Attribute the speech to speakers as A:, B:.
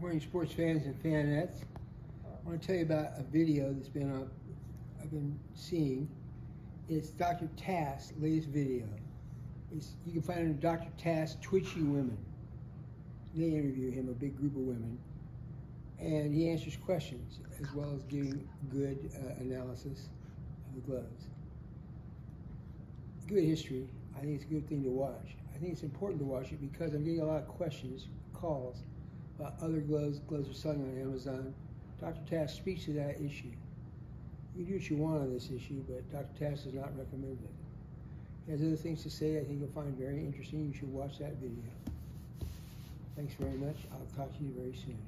A: Morning sports fans and fanettes. I want to tell you about a video that's been up, I've been seeing. It's Dr. Tass' latest video. It's, you can find it on Dr. Tass Twitchy Women. They interview him, a big group of women, and he answers questions as well as giving good uh, analysis of the gloves. Good history. I think it's a good thing to watch. I think it's important to watch it because I'm getting a lot of questions, calls about other gloves. Gloves are selling on Amazon. Dr. Tass speaks to that issue. You do what you want on this issue, but Dr. Tass does not recommend it. He has other things to say I think you'll find very interesting. You should watch that video. Thanks very much. I'll talk to you very soon.